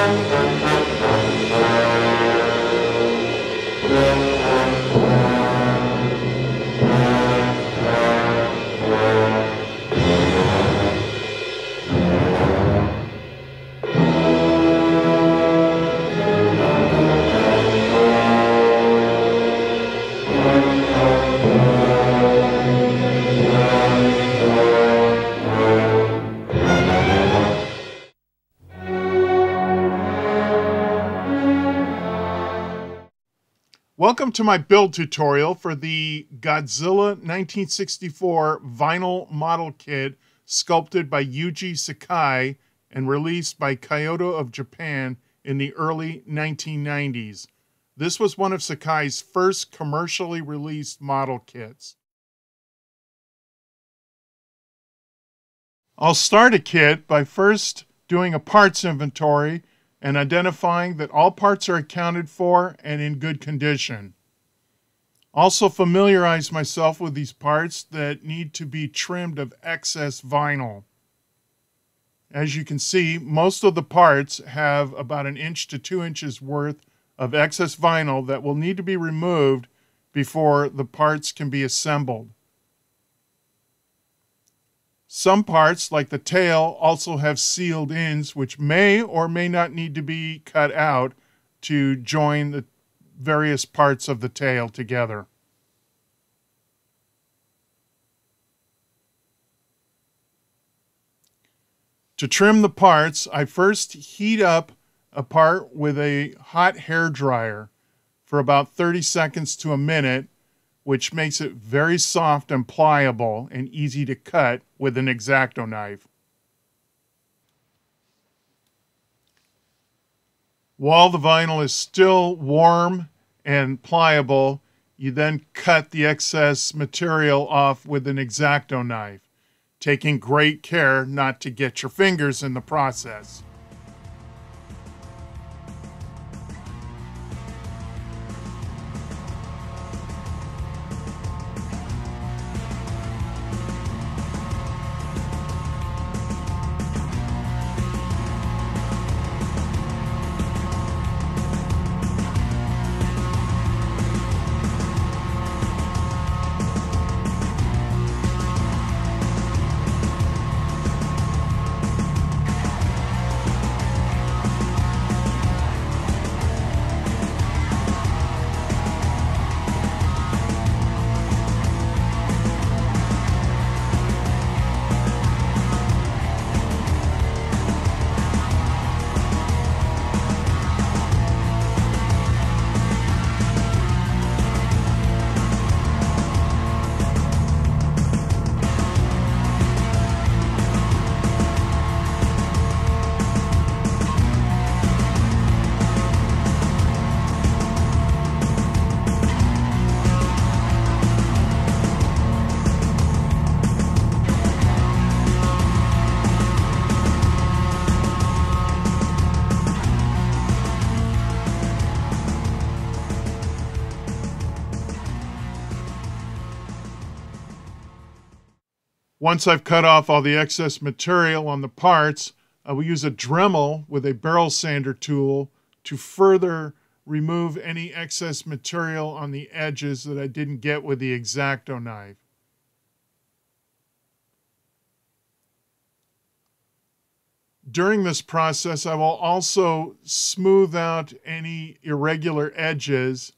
Música Welcome to my build tutorial for the Godzilla 1964 vinyl model kit sculpted by Yuji Sakai and released by Kaiyodo of Japan in the early 1990s. This was one of Sakai's first commercially released model kits. I'll start a kit by first doing a parts inventory and identifying that all parts are accounted for and in good condition. Also familiarize myself with these parts that need to be trimmed of excess vinyl. As you can see, most of the parts have about an inch to two inches worth of excess vinyl that will need to be removed before the parts can be assembled. Some parts, like the tail, also have sealed ends, which may or may not need to be cut out to join the various parts of the tail together. To trim the parts, I first heat up a part with a hot hair dryer for about 30 seconds to a minute which makes it very soft and pliable and easy to cut with an X-Acto knife. While the vinyl is still warm and pliable, you then cut the excess material off with an X-Acto knife, taking great care not to get your fingers in the process. Once I've cut off all the excess material on the parts, I will use a Dremel with a barrel sander tool to further remove any excess material on the edges that I didn't get with the X-Acto knife. During this process, I will also smooth out any irregular edges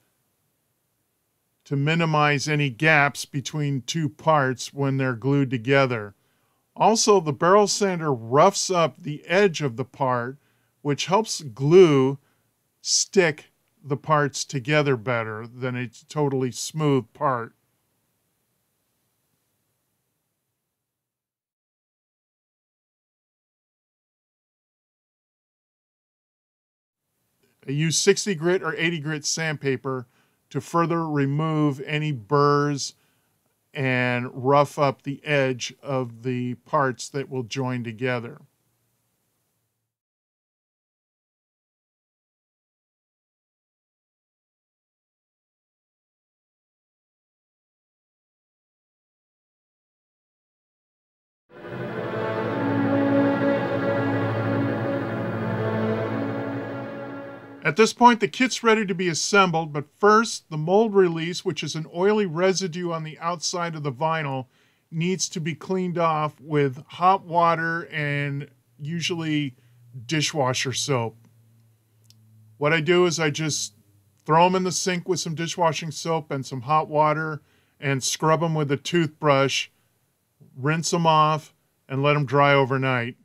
to minimize any gaps between two parts when they're glued together. Also, the barrel sander roughs up the edge of the part, which helps glue stick the parts together better than a totally smooth part. I use 60 grit or 80 grit sandpaper to further remove any burrs and rough up the edge of the parts that will join together. At this point, the kit's ready to be assembled, but first, the mold release, which is an oily residue on the outside of the vinyl, needs to be cleaned off with hot water and usually dishwasher soap. What I do is I just throw them in the sink with some dishwashing soap and some hot water and scrub them with a toothbrush, rinse them off, and let them dry overnight.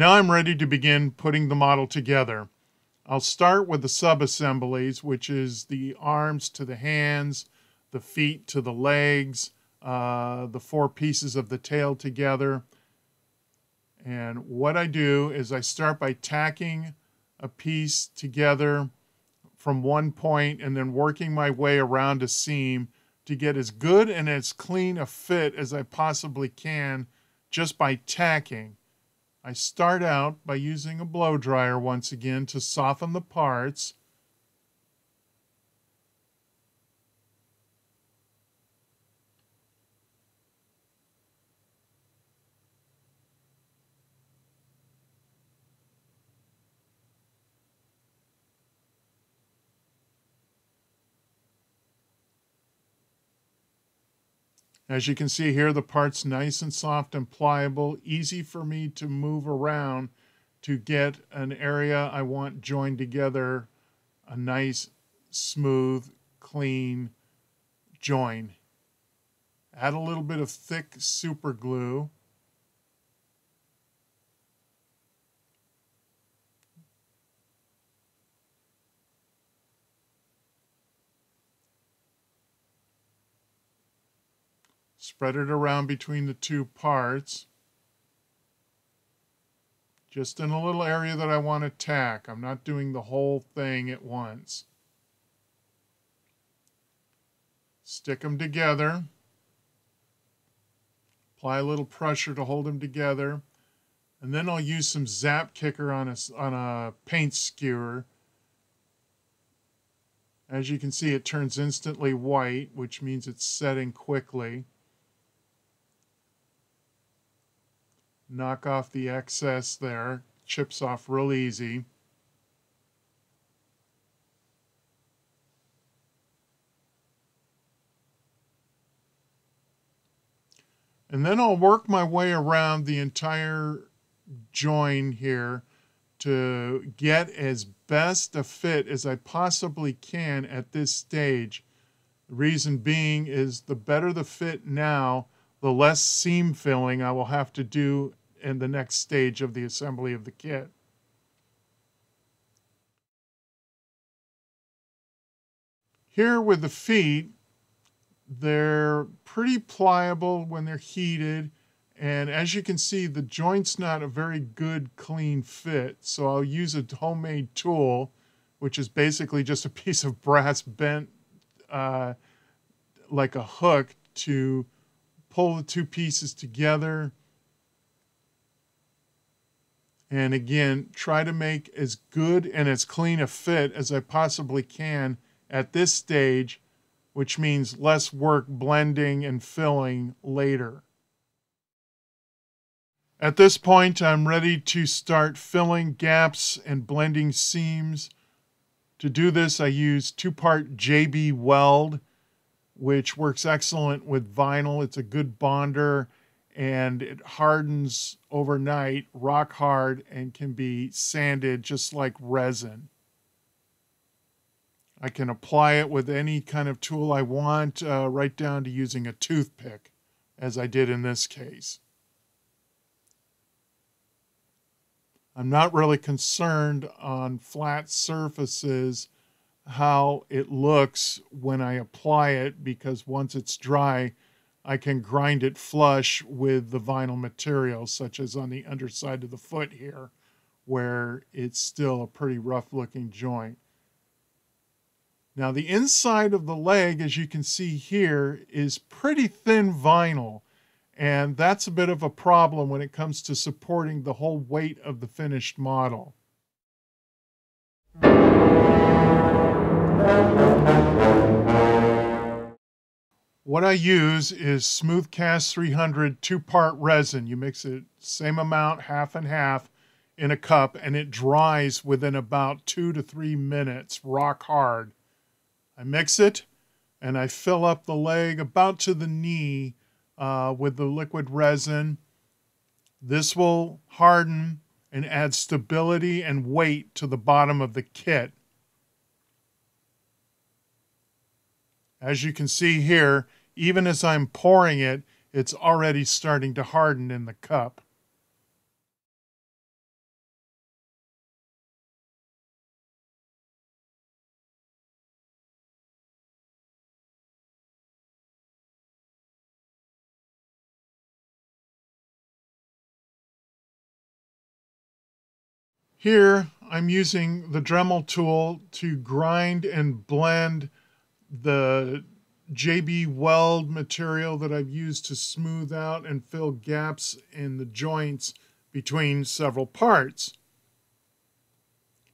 Now I'm ready to begin putting the model together. I'll start with the sub-assemblies, which is the arms to the hands, the feet to the legs, uh, the four pieces of the tail together. And what I do is I start by tacking a piece together from one point and then working my way around a seam to get as good and as clean a fit as I possibly can just by tacking. I start out by using a blow dryer once again to soften the parts. As you can see here, the part's nice and soft and pliable, easy for me to move around to get an area I want joined together, a nice, smooth, clean join. Add a little bit of thick super glue. Spread it around between the two parts. Just in a little area that I want to tack. I'm not doing the whole thing at once. Stick them together. Apply a little pressure to hold them together. And then I'll use some zap kicker on a, on a paint skewer. As you can see, it turns instantly white, which means it's setting quickly. Knock off the excess there, chips off real easy. And then I'll work my way around the entire join here to get as best a fit as I possibly can at this stage. The reason being is the better the fit now, the less seam filling I will have to do in the next stage of the assembly of the kit. Here with the feet, they're pretty pliable when they're heated. And as you can see, the joint's not a very good, clean fit. So I'll use a homemade tool, which is basically just a piece of brass bent uh, like a hook to pull the two pieces together and again, try to make as good and as clean a fit as I possibly can at this stage, which means less work blending and filling later. At this point, I'm ready to start filling gaps and blending seams. To do this, I use two-part JB Weld, which works excellent with vinyl. It's a good bonder and it hardens overnight, rock hard, and can be sanded just like resin. I can apply it with any kind of tool I want, uh, right down to using a toothpick, as I did in this case. I'm not really concerned on flat surfaces how it looks when I apply it because once it's dry, I can grind it flush with the vinyl material, such as on the underside of the foot here, where it's still a pretty rough looking joint. Now the inside of the leg, as you can see here, is pretty thin vinyl, and that's a bit of a problem when it comes to supporting the whole weight of the finished model. What I use is Smoothcast 300 two-part resin. You mix it same amount, half and half, in a cup, and it dries within about two to three minutes, rock hard. I mix it, and I fill up the leg about to the knee uh, with the liquid resin. This will harden and add stability and weight to the bottom of the kit. As you can see here, even as I'm pouring it, it's already starting to harden in the cup. Here, I'm using the Dremel tool to grind and blend the JB Weld material that I've used to smooth out and fill gaps in the joints between several parts.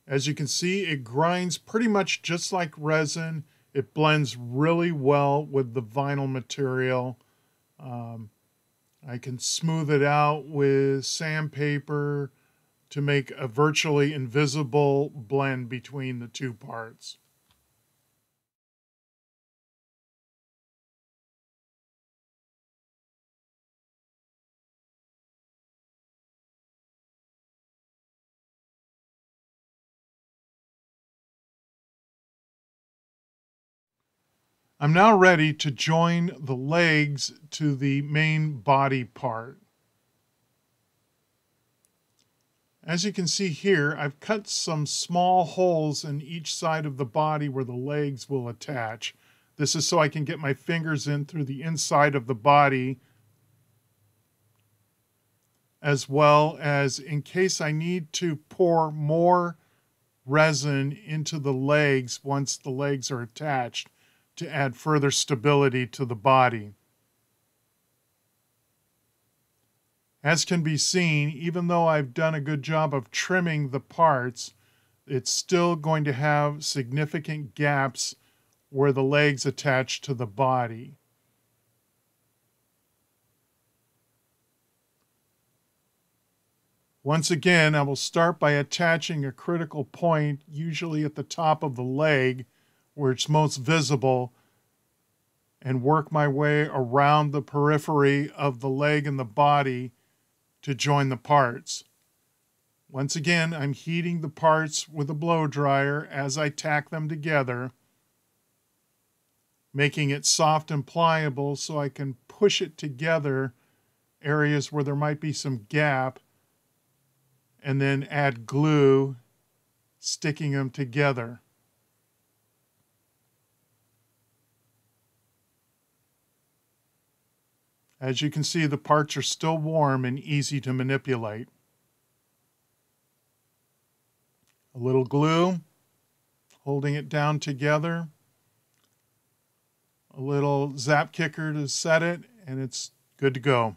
As you can see, it grinds pretty much just like resin. It blends really well with the vinyl material. Um, I can smooth it out with sandpaper, to make a virtually invisible blend between the two parts. I'm now ready to join the legs to the main body part. As you can see here, I've cut some small holes in each side of the body where the legs will attach. This is so I can get my fingers in through the inside of the body as well as in case I need to pour more resin into the legs once the legs are attached to add further stability to the body. As can be seen, even though I've done a good job of trimming the parts, it's still going to have significant gaps where the legs attach to the body. Once again, I will start by attaching a critical point, usually at the top of the leg, where it's most visible, and work my way around the periphery of the leg and the body to join the parts. Once again, I'm heating the parts with a blow dryer as I tack them together, making it soft and pliable so I can push it together areas where there might be some gap and then add glue, sticking them together. As you can see, the parts are still warm and easy to manipulate. A little glue, holding it down together. A little zap kicker to set it, and it's good to go.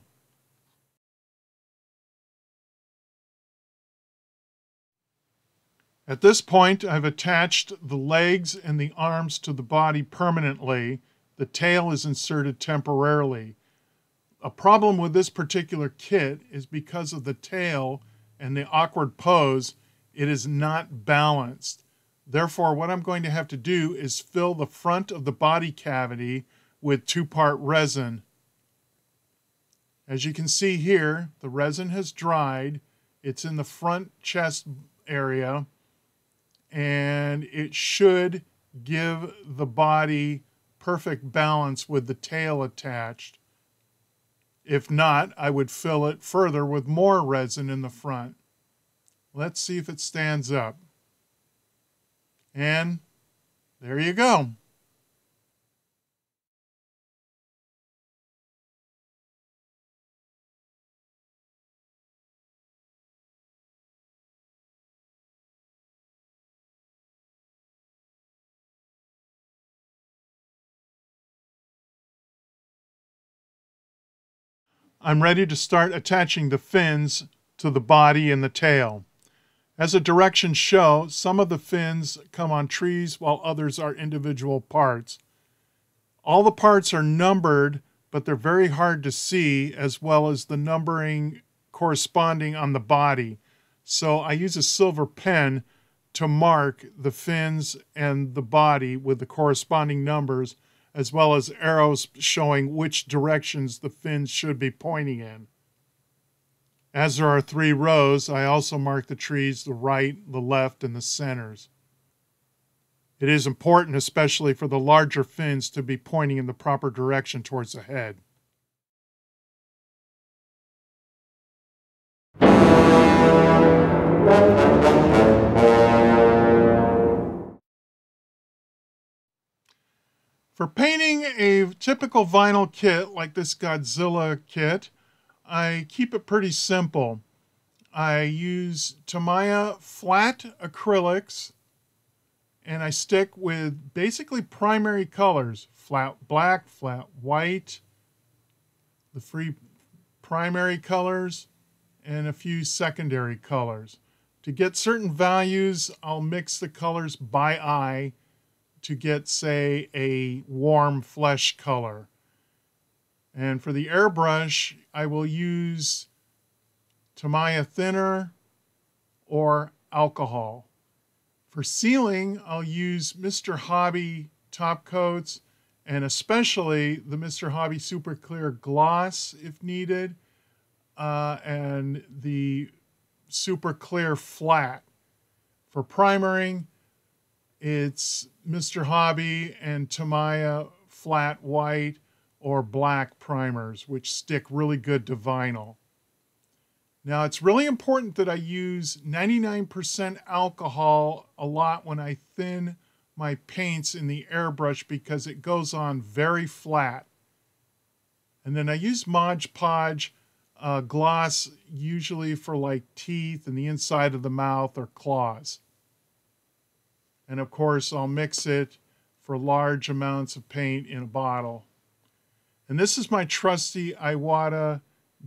At this point, I've attached the legs and the arms to the body permanently. The tail is inserted temporarily a problem with this particular kit is because of the tail and the awkward pose, it is not balanced. Therefore, what I'm going to have to do is fill the front of the body cavity with two-part resin. As you can see here, the resin has dried. It's in the front chest area, and it should give the body perfect balance with the tail attached. If not, I would fill it further with more resin in the front. Let's see if it stands up. And there you go. I'm ready to start attaching the fins to the body and the tail. As the directions show, some of the fins come on trees while others are individual parts. All the parts are numbered, but they're very hard to see, as well as the numbering corresponding on the body. So I use a silver pen to mark the fins and the body with the corresponding numbers, as well as arrows showing which directions the fins should be pointing in. As there are three rows, I also mark the trees the right, the left, and the centers. It is important, especially for the larger fins, to be pointing in the proper direction towards the head. For painting a typical vinyl kit like this Godzilla kit, I keep it pretty simple. I use Tamiya flat acrylics and I stick with basically primary colors, flat black, flat white, the free primary colors, and a few secondary colors. To get certain values, I'll mix the colors by eye to get, say, a warm flesh color. And for the airbrush, I will use Tamiya thinner or alcohol. For sealing, I'll use Mr. Hobby top coats and especially the Mr. Hobby Super Clear Gloss if needed, uh, and the Super Clear Flat. For primering, it's Mr. Hobby and Tamiya flat white or black primers, which stick really good to vinyl. Now, it's really important that I use 99% alcohol a lot when I thin my paints in the airbrush because it goes on very flat. And then I use Mod Podge uh, gloss usually for like teeth and the inside of the mouth or claws. And of course, I'll mix it for large amounts of paint in a bottle. And this is my trusty Iwata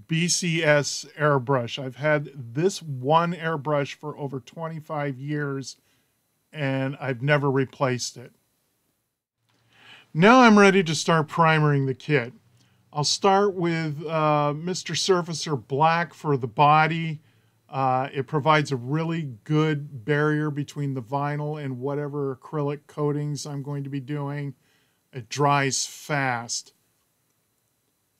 BCS airbrush. I've had this one airbrush for over 25 years and I've never replaced it. Now I'm ready to start primering the kit. I'll start with uh, Mr. Surfacer Black for the body uh, it provides a really good barrier between the vinyl and whatever acrylic coatings I'm going to be doing. It dries fast.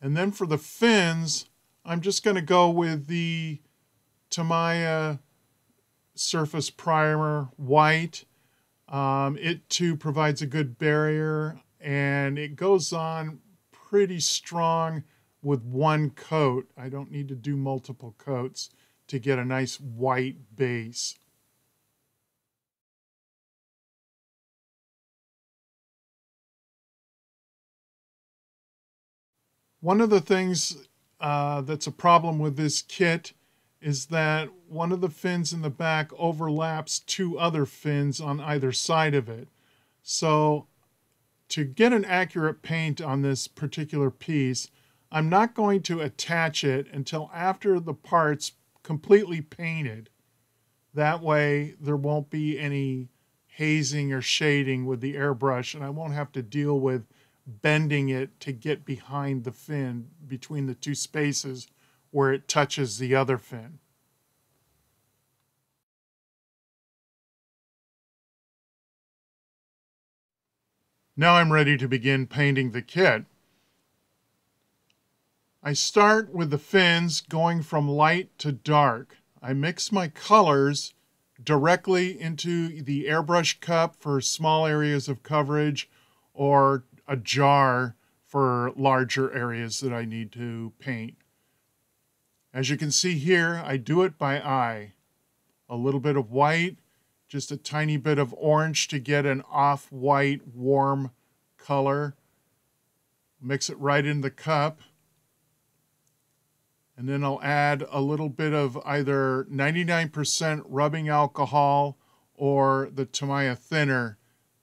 And then for the fins, I'm just going to go with the Tamiya Surface Primer White. Um, it too provides a good barrier and it goes on pretty strong with one coat. I don't need to do multiple coats to get a nice white base. One of the things uh, that's a problem with this kit is that one of the fins in the back overlaps two other fins on either side of it. So to get an accurate paint on this particular piece, I'm not going to attach it until after the parts completely painted. That way there won't be any hazing or shading with the airbrush and I won't have to deal with bending it to get behind the fin between the two spaces where it touches the other fin. Now I'm ready to begin painting the kit. I start with the fins going from light to dark. I mix my colors directly into the airbrush cup for small areas of coverage or a jar for larger areas that I need to paint. As you can see here, I do it by eye. A little bit of white, just a tiny bit of orange to get an off-white warm color. Mix it right in the cup. And then I'll add a little bit of either 99% rubbing alcohol or the Tamiya thinner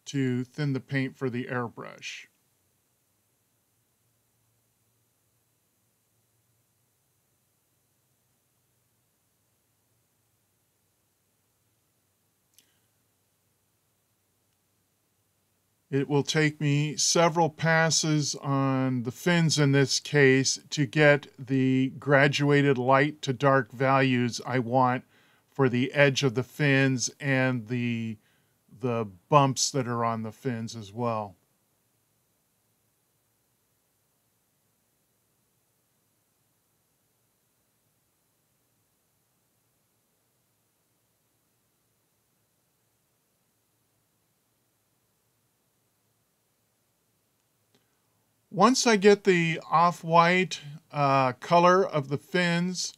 to thin the paint for the airbrush. It will take me several passes on the fins in this case to get the graduated light to dark values I want for the edge of the fins and the, the bumps that are on the fins as well. Once I get the off-white uh, color of the fins,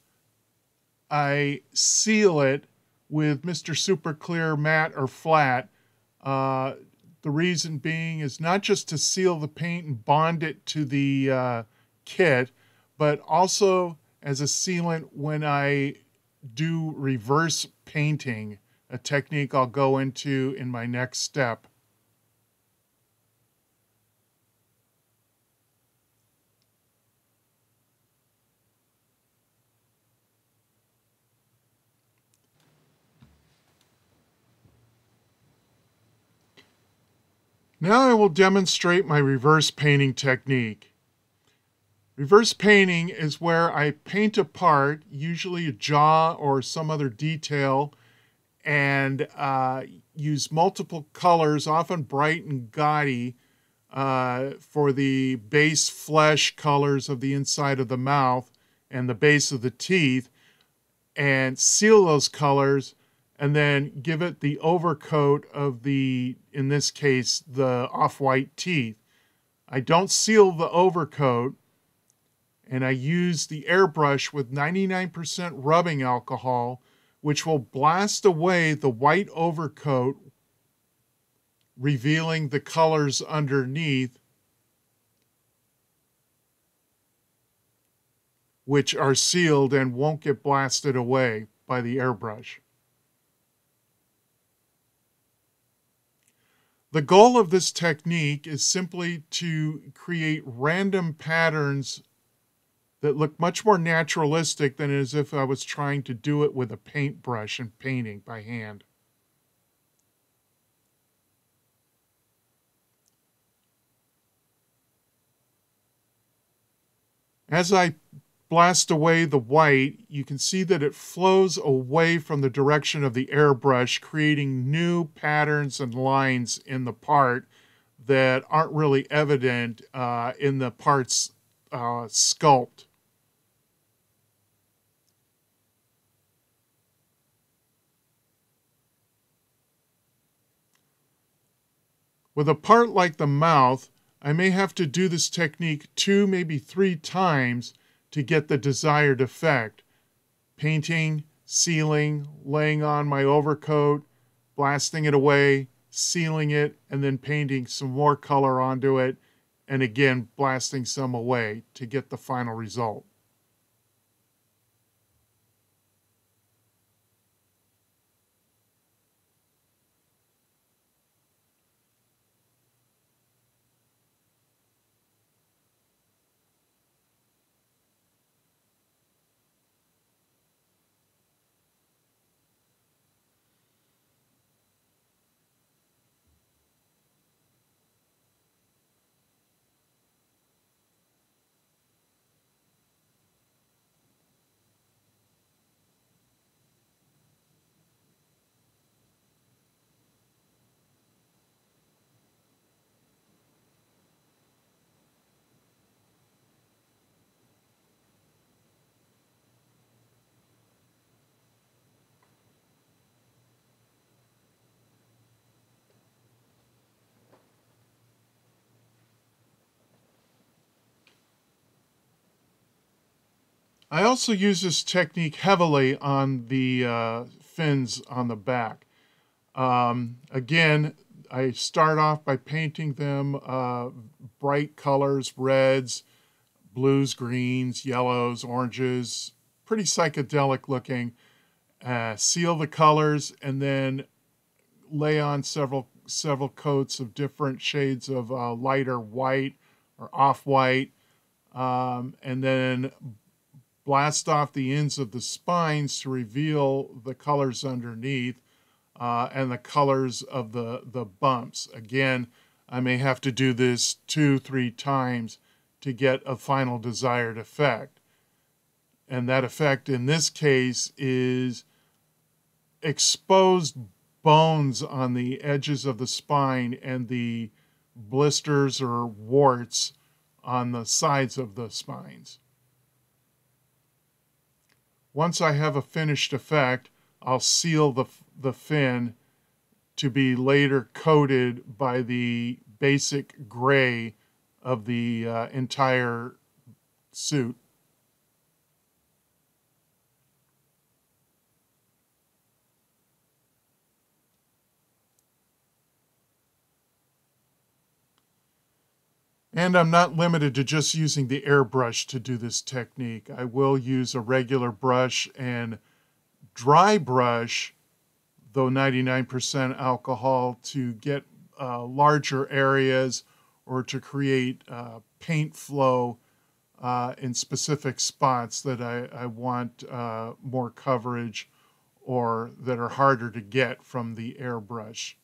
I seal it with Mr. Super Clear matte or flat. Uh, the reason being is not just to seal the paint and bond it to the uh, kit, but also as a sealant when I do reverse painting, a technique I'll go into in my next step. Now I will demonstrate my reverse painting technique. Reverse painting is where I paint a part, usually a jaw or some other detail, and uh, use multiple colors, often bright and gaudy, uh, for the base flesh colors of the inside of the mouth and the base of the teeth, and seal those colors and then give it the overcoat of the, in this case, the off-white teeth. I don't seal the overcoat, and I use the airbrush with 99% rubbing alcohol, which will blast away the white overcoat, revealing the colors underneath, which are sealed and won't get blasted away by the airbrush. The goal of this technique is simply to create random patterns that look much more naturalistic than as if I was trying to do it with a paintbrush and painting by hand. As I blast away the white, you can see that it flows away from the direction of the airbrush, creating new patterns and lines in the part that aren't really evident uh, in the part's uh, sculpt. With a part like the mouth, I may have to do this technique two, maybe three times to get the desired effect. Painting, sealing, laying on my overcoat, blasting it away, sealing it, and then painting some more color onto it, and again blasting some away to get the final result. I also use this technique heavily on the uh, fins on the back. Um, again, I start off by painting them uh, bright colors, reds, blues, greens, yellows, oranges, pretty psychedelic looking. Uh, seal the colors and then lay on several several coats of different shades of uh, lighter white or off-white, um, and then blast off the ends of the spines to reveal the colors underneath uh, and the colors of the, the bumps. Again, I may have to do this two, three times to get a final desired effect. And that effect in this case is exposed bones on the edges of the spine and the blisters or warts on the sides of the spines. Once I have a finished effect, I'll seal the, the fin to be later coated by the basic gray of the uh, entire suit. And I'm not limited to just using the airbrush to do this technique. I will use a regular brush and dry brush, though 99% alcohol, to get uh, larger areas or to create uh, paint flow uh, in specific spots that I, I want uh, more coverage or that are harder to get from the airbrush.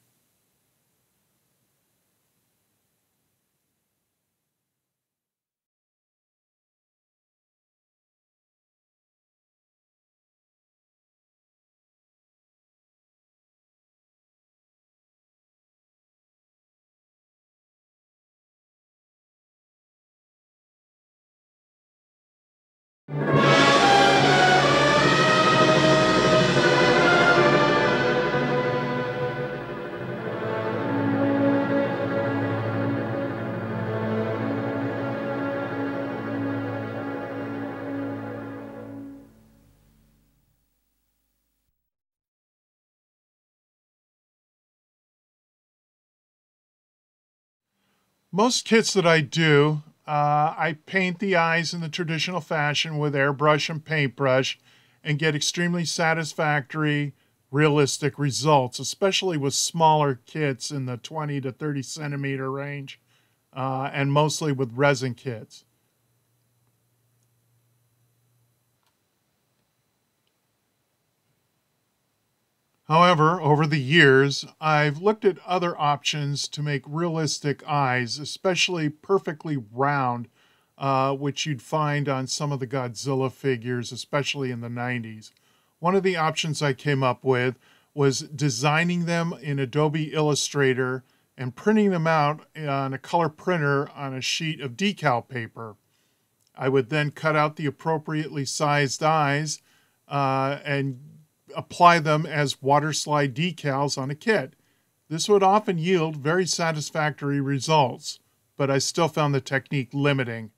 Most kits that I do, uh, I paint the eyes in the traditional fashion with airbrush and paintbrush and get extremely satisfactory, realistic results, especially with smaller kits in the 20 to 30 centimeter range uh, and mostly with resin kits. However, over the years, I've looked at other options to make realistic eyes, especially perfectly round, uh, which you'd find on some of the Godzilla figures, especially in the 90s. One of the options I came up with was designing them in Adobe Illustrator and printing them out on a color printer on a sheet of decal paper. I would then cut out the appropriately sized eyes uh, and apply them as water slide decals on a kit. This would often yield very satisfactory results, but I still found the technique limiting.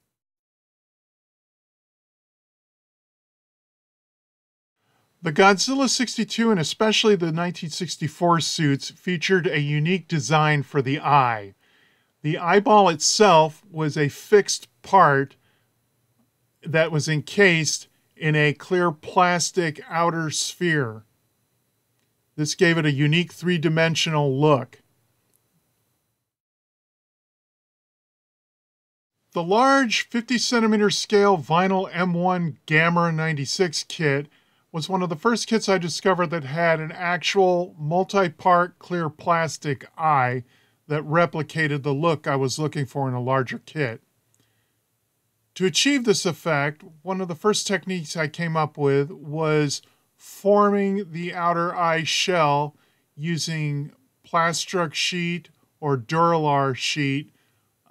The Godzilla 62 and especially the 1964 suits featured a unique design for the eye. The eyeball itself was a fixed part that was encased in a clear plastic outer sphere. This gave it a unique three dimensional look. The large 50 centimeter scale vinyl M1 Gamma 96 kit was one of the first kits I discovered that had an actual multi part clear plastic eye that replicated the look I was looking for in a larger kit. To achieve this effect, one of the first techniques I came up with was forming the outer eye shell using Plastruct sheet or Duralar sheet,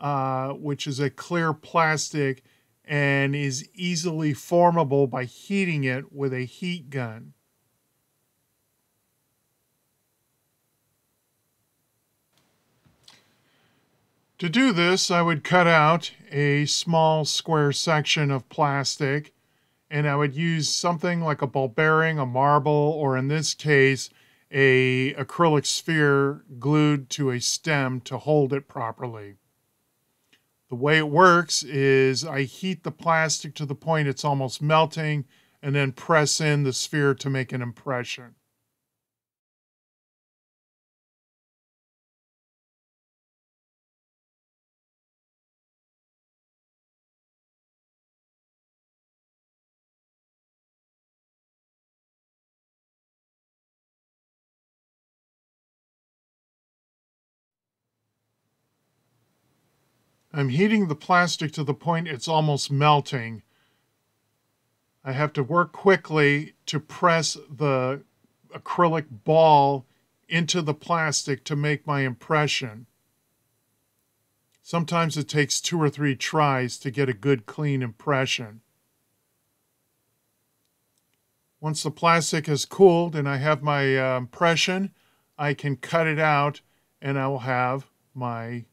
uh, which is a clear plastic and is easily formable by heating it with a heat gun. To do this, I would cut out a small square section of plastic and I would use something like a ball bearing, a marble, or in this case, a acrylic sphere glued to a stem to hold it properly. The way it works is I heat the plastic to the point it's almost melting and then press in the sphere to make an impression. I'm heating the plastic to the point it's almost melting. I have to work quickly to press the acrylic ball into the plastic to make my impression. Sometimes it takes two or three tries to get a good clean impression. Once the plastic has cooled and I have my uh, impression, I can cut it out and I will have my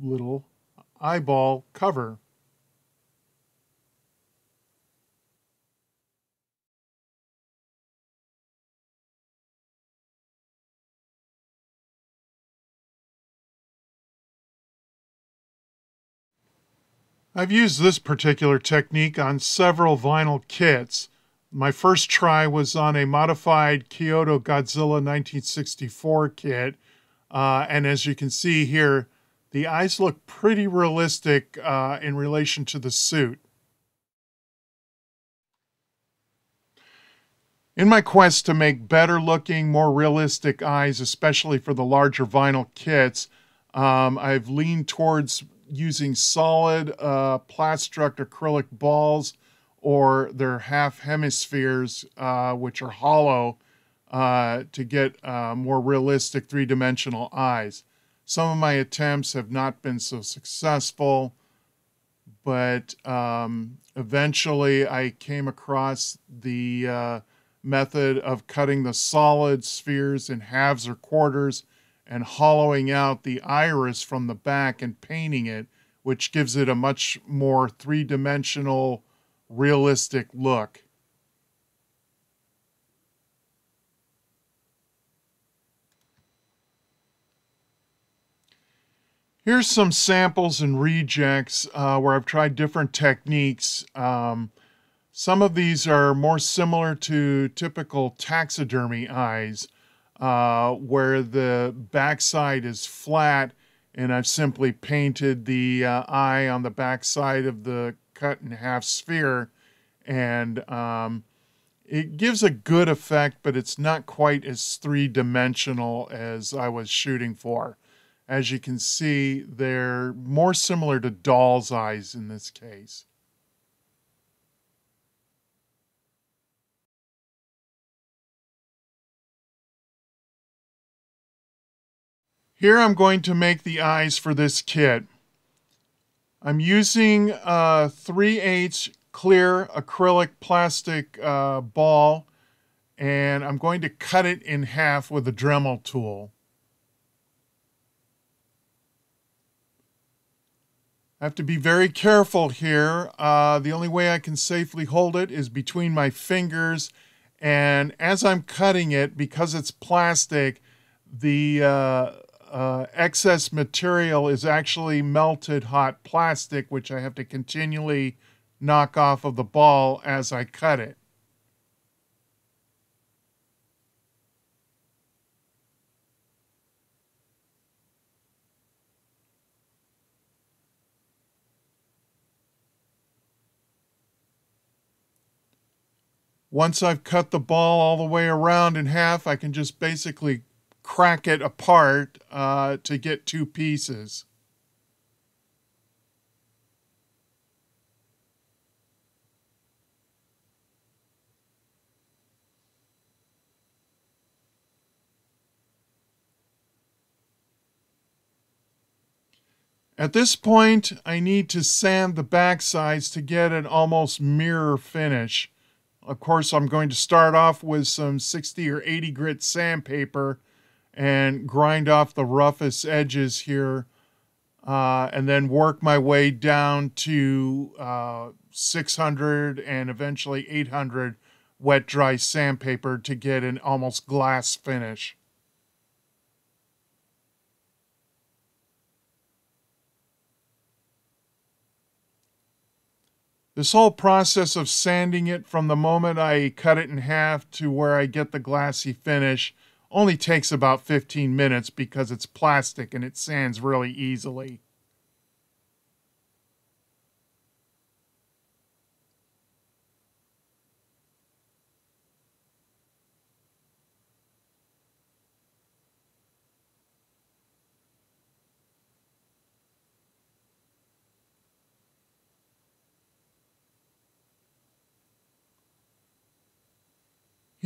little eyeball cover. I've used this particular technique on several vinyl kits. My first try was on a modified Kaiyodo Godzilla 1964 kit. Uh, and as you can see here, the eyes look pretty realistic uh, in relation to the suit. In my quest to make better looking, more realistic eyes, especially for the larger vinyl kits, um, I've leaned towards using solid uh, Plastruct acrylic balls or their half hemispheres, uh, which are hollow, uh, to get uh, more realistic three dimensional eyes. Some of my attempts have not been so successful, but um, eventually I came across the uh, method of cutting the solid spheres in halves or quarters and hollowing out the iris from the back and painting it, which gives it a much more three dimensional, realistic look. Here's some samples and rejects uh, where I've tried different techniques. Um, some of these are more similar to typical taxidermy eyes uh, where the backside is flat and I've simply painted the uh, eye on the backside of the cut in half sphere and um, it gives a good effect but it's not quite as three-dimensional as I was shooting for. As you can see they're more similar to doll's eyes in this case. Here I'm going to make the eyes for this kit. I'm using a 3 8 clear acrylic plastic uh, ball and I'm going to cut it in half with a Dremel tool. I have to be very careful here. Uh, the only way I can safely hold it is between my fingers and as I'm cutting it, because it's plastic, the uh, uh, excess material is actually melted hot plastic, which I have to continually knock off of the ball as I cut it. Once I've cut the ball all the way around in half, I can just basically crack it apart uh, to get two pieces. At this point, I need to sand the back sides to get an almost mirror finish. Of course, I'm going to start off with some 60 or 80 grit sandpaper and grind off the roughest edges here uh, and then work my way down to uh, 600 and eventually 800 wet dry sandpaper to get an almost glass finish. This whole process of sanding it from the moment I cut it in half to where I get the glassy finish only takes about 15 minutes because it's plastic and it sands really easily.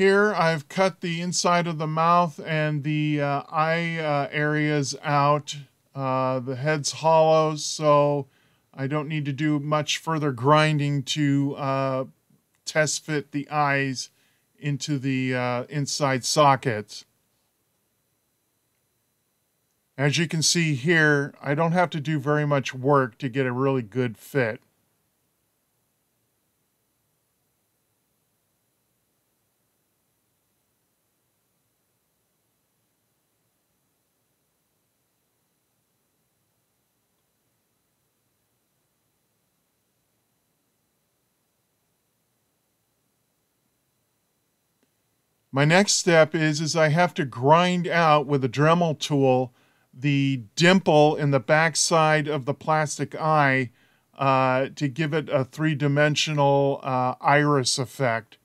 Here I've cut the inside of the mouth and the uh, eye uh, areas out. Uh, the head's hollow, so I don't need to do much further grinding to uh, test fit the eyes into the uh, inside sockets. As you can see here, I don't have to do very much work to get a really good fit. My next step is, is I have to grind out with a Dremel tool the dimple in the backside of the plastic eye uh, to give it a three-dimensional uh, iris effect.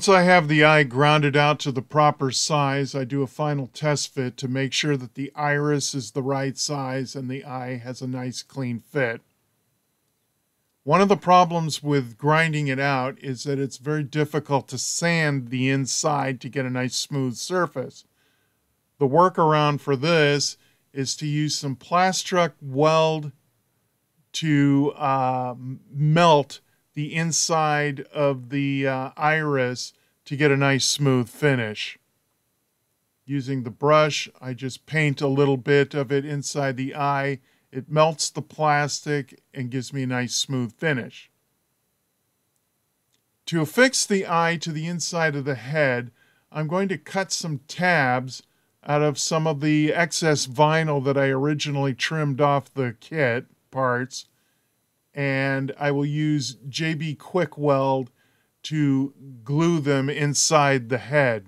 Once I have the eye grounded out to the proper size, I do a final test fit to make sure that the iris is the right size and the eye has a nice clean fit. One of the problems with grinding it out is that it's very difficult to sand the inside to get a nice smooth surface. The workaround for this is to use some Plastruct weld to uh, melt the inside of the uh, iris to get a nice smooth finish. Using the brush, I just paint a little bit of it inside the eye. It melts the plastic and gives me a nice smooth finish. To affix the eye to the inside of the head, I'm going to cut some tabs out of some of the excess vinyl that I originally trimmed off the kit parts and I will use JB Quick Weld to glue them inside the head.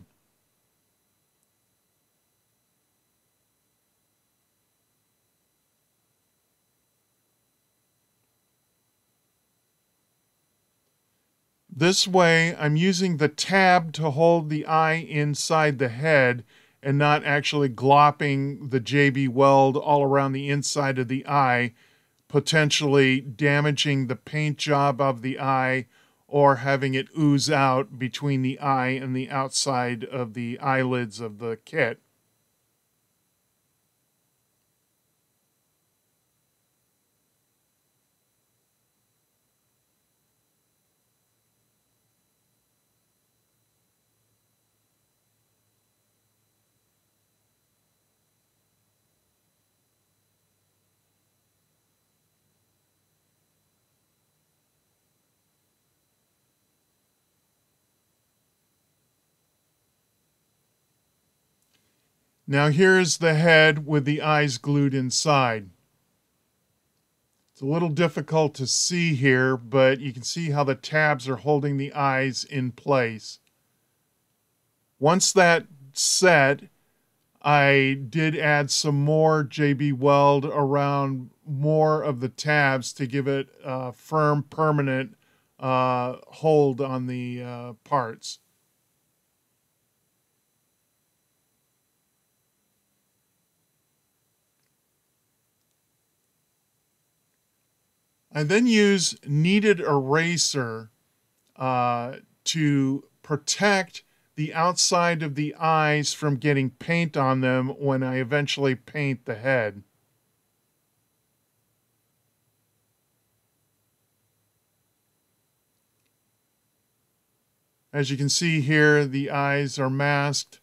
This way, I'm using the tab to hold the eye inside the head and not actually glopping the JB Weld all around the inside of the eye potentially damaging the paint job of the eye or having it ooze out between the eye and the outside of the eyelids of the kit. Now here's the head with the eyes glued inside. It's a little difficult to see here, but you can see how the tabs are holding the eyes in place. Once that set, I did add some more JB Weld around more of the tabs to give it a firm, permanent uh, hold on the uh, parts. I then use kneaded eraser uh, to protect the outside of the eyes from getting paint on them when I eventually paint the head. As you can see here, the eyes are masked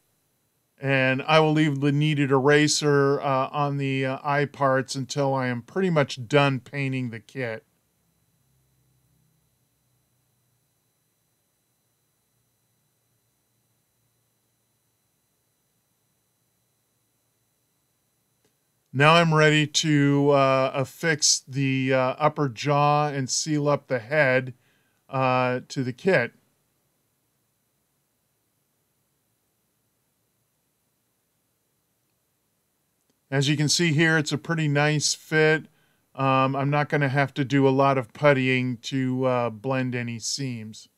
and I will leave the kneaded eraser uh, on the uh, eye parts until I am pretty much done painting the kit. Now I'm ready to uh, affix the uh, upper jaw and seal up the head uh, to the kit. As you can see here, it's a pretty nice fit. Um, I'm not going to have to do a lot of puttying to uh, blend any seams.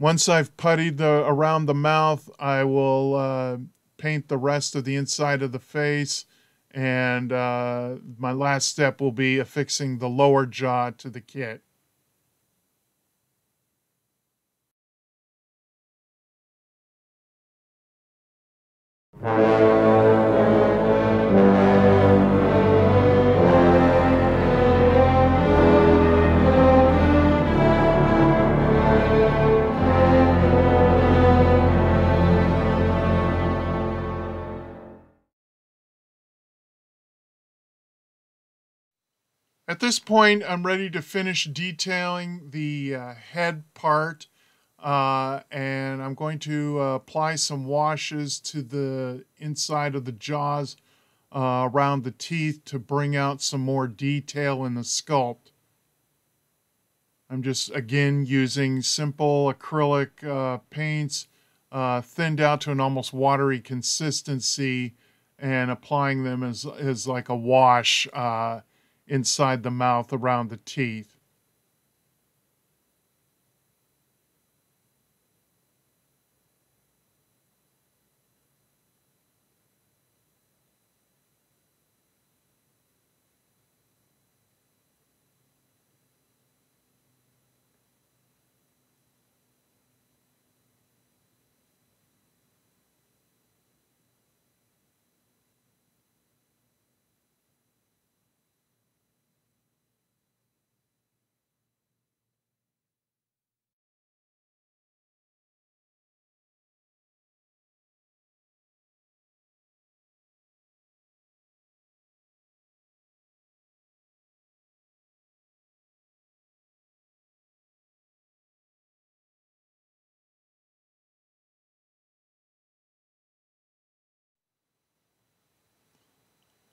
Once I've puttied the around the mouth, I will uh, paint the rest of the inside of the face. And uh, my last step will be affixing the lower jaw to the kit. At this point, I'm ready to finish detailing the uh, head part uh, and I'm going to uh, apply some washes to the inside of the jaws uh, around the teeth to bring out some more detail in the sculpt. I'm just again using simple acrylic uh, paints uh, thinned out to an almost watery consistency and applying them as, as like a wash inside the mouth around the teeth.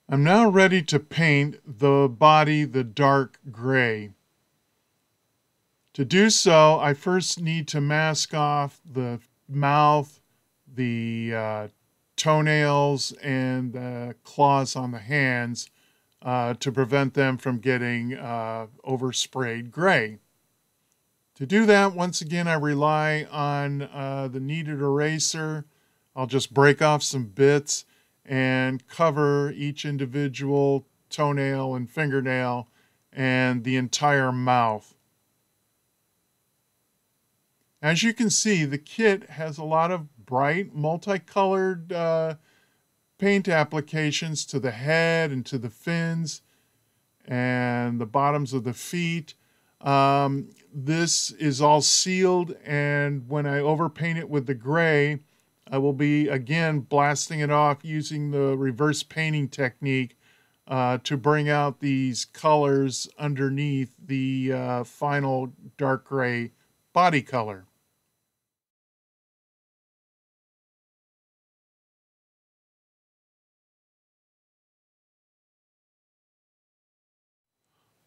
I'm now ready to paint the body the dark gray. To do so, I first need to mask off the mouth, the uh, toenails, and the claws on the hands uh, to prevent them from getting uh, oversprayed gray. To do that, once again, I rely on uh, the kneaded eraser. I'll just break off some bits and cover each individual toenail and fingernail and the entire mouth. As you can see, the kit has a lot of bright, multicolored uh, paint applications to the head and to the fins and the bottoms of the feet. Um, this is all sealed, and when I overpaint it with the gray, I will be again blasting it off using the reverse painting technique uh, to bring out these colors underneath the uh, final dark gray body color.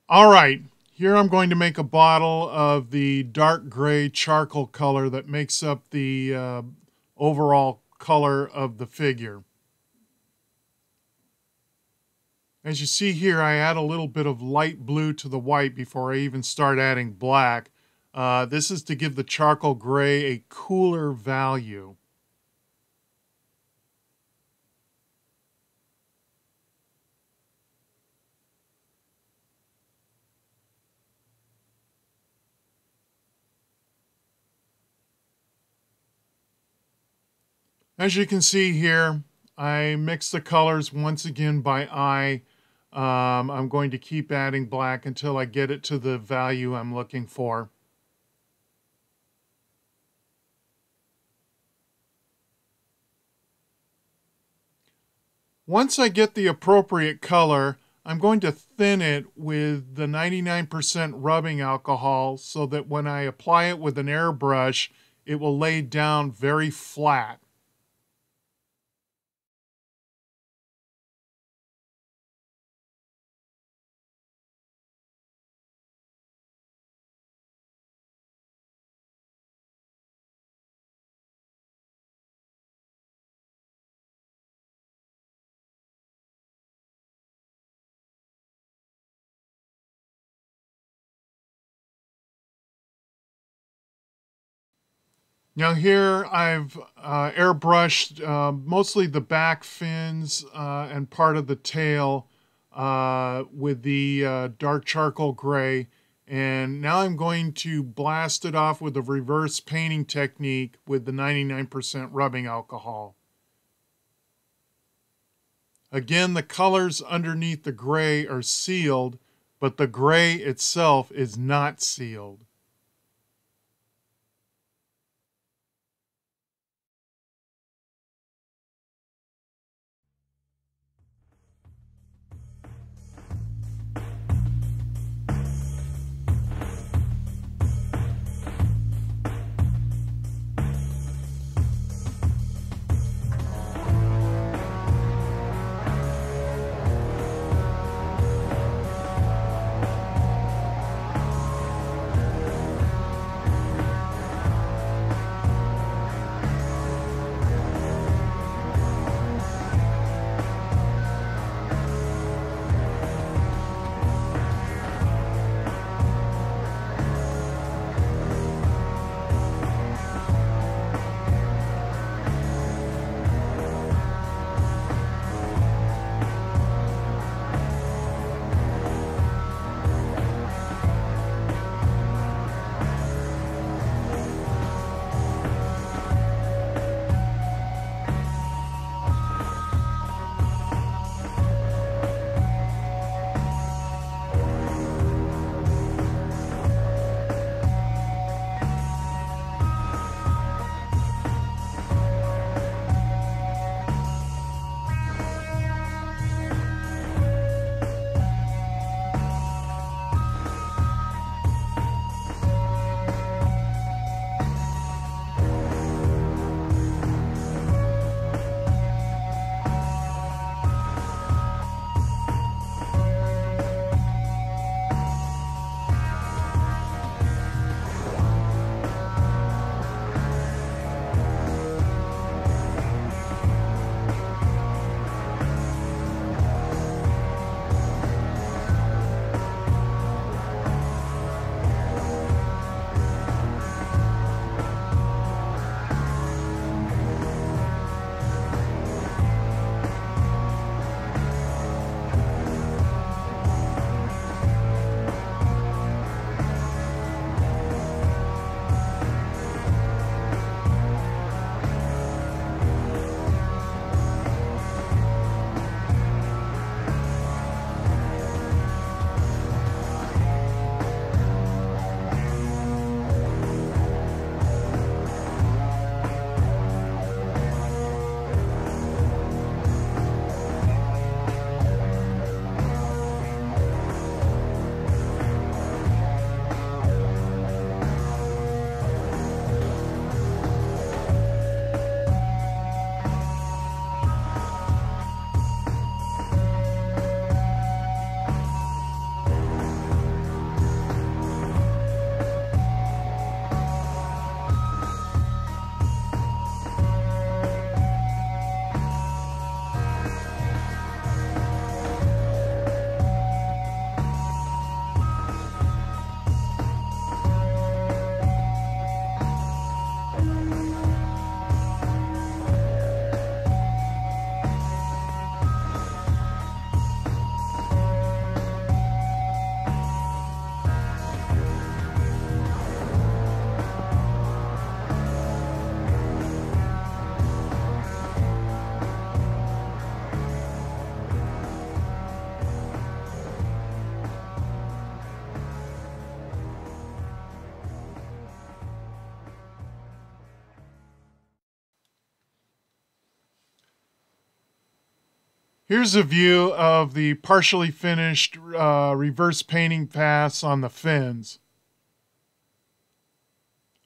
All right, Here I'm going to make a bottle of the dark gray charcoal color that makes up the uh, overall color of the figure. As you see here, I add a little bit of light blue to the white before I even start adding black. Uh, this is to give the charcoal gray a cooler value. As you can see here, I mix the colors once again by eye. Um, I'm going to keep adding black until I get it to the value I'm looking for. Once I get the appropriate color, I'm going to thin it with the 99% rubbing alcohol so that when I apply it with an airbrush, it will lay down very flat. Now here I've uh, airbrushed uh, mostly the back fins uh, and part of the tail uh, with the uh, dark charcoal gray. And now I'm going to blast it off with a reverse painting technique with the 99% rubbing alcohol. Again, the colors underneath the gray are sealed, but the gray itself is not sealed. Here's a view of the partially finished uh, reverse painting pass on the fins.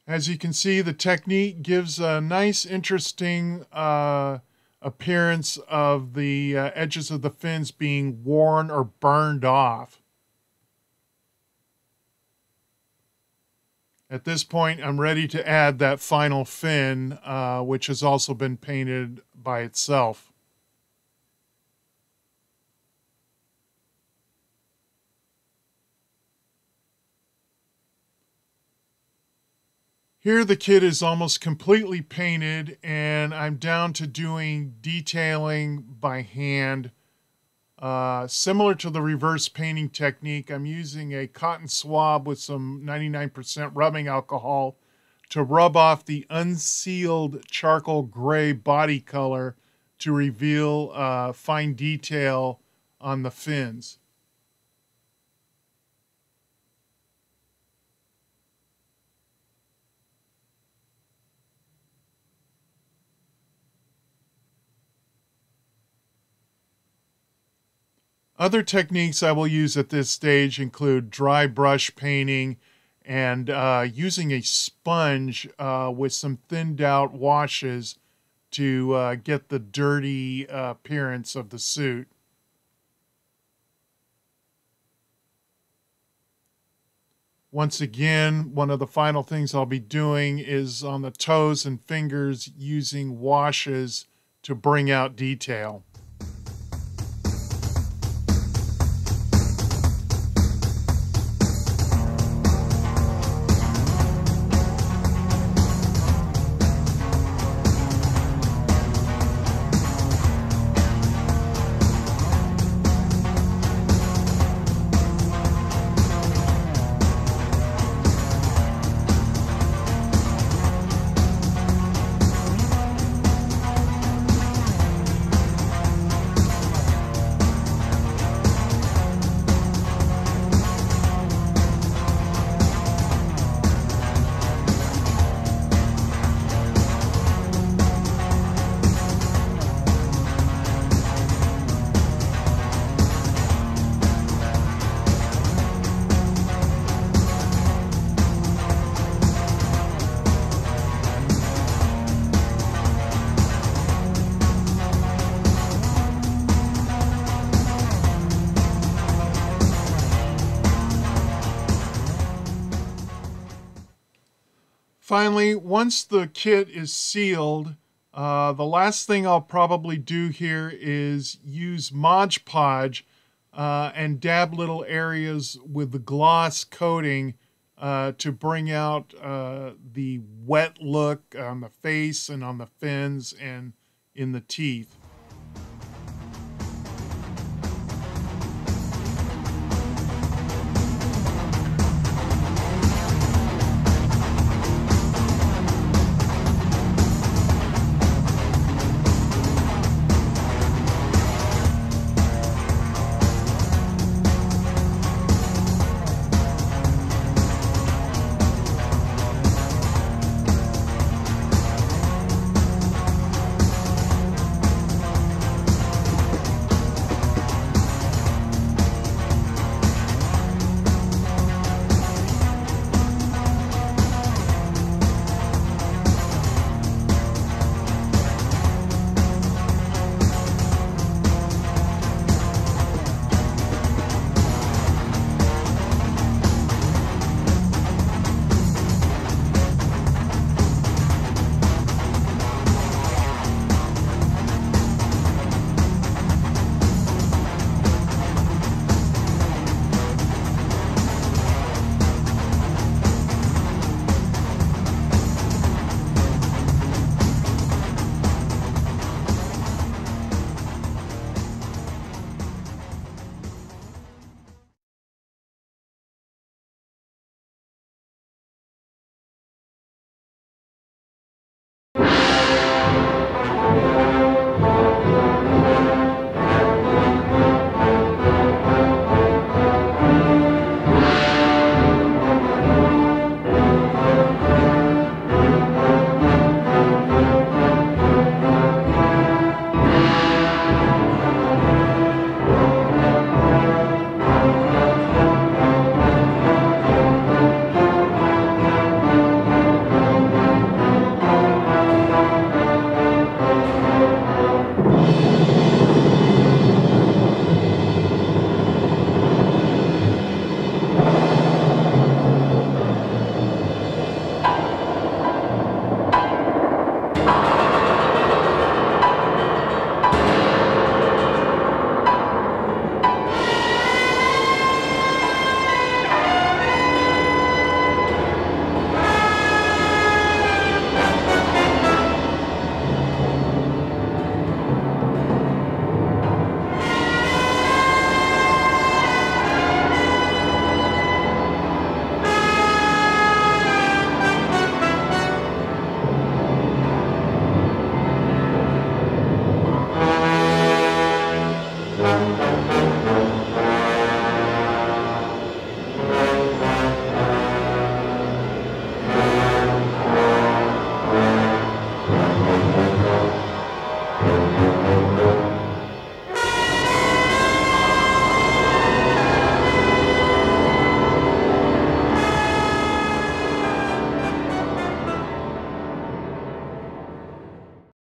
As you can see, the technique gives a nice, interesting uh, appearance of the uh, edges of the fins being worn or burned off. At this point, I'm ready to add that final fin, uh, which has also been painted by itself. Here the kit is almost completely painted and I'm down to doing detailing by hand. Uh, similar to the reverse painting technique, I'm using a cotton swab with some 99% rubbing alcohol to rub off the unsealed charcoal gray body color to reveal uh, fine detail on the fins. Other techniques I will use at this stage include dry brush painting and uh, using a sponge uh, with some thinned out washes to uh, get the dirty uh, appearance of the suit. Once again, one of the final things I'll be doing is on the toes and fingers using washes to bring out detail. Finally, once the kit is sealed, uh, the last thing I'll probably do here is use Mod Podge uh, and dab little areas with the gloss coating uh, to bring out uh, the wet look on the face and on the fins and in the teeth.